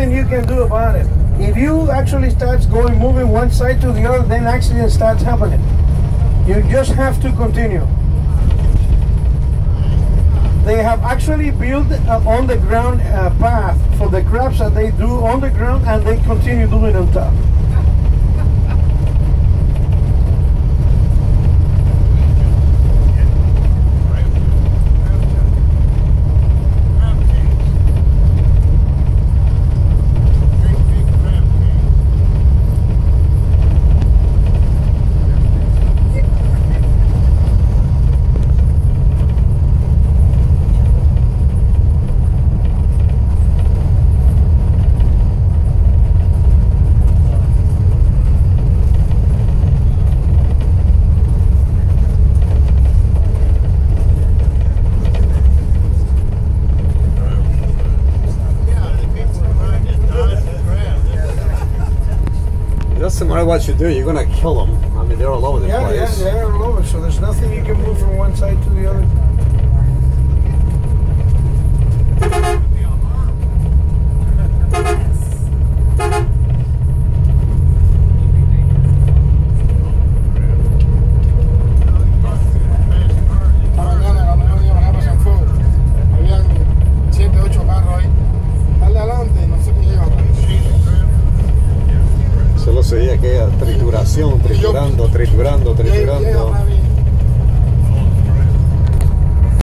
nothing you can do about it. If you actually start going moving one side to the other, then accident starts happening. You just have to continue. They have actually built uh, on the ground uh, path for the crabs that they do on the ground and they continue doing on top. It doesn't matter what you do, you're gonna kill them. I mean, they're all over the Yeah, yeah, place. they're all over. So there's nothing you can move from one side to the other. trituración, triturando, triturando, triturando.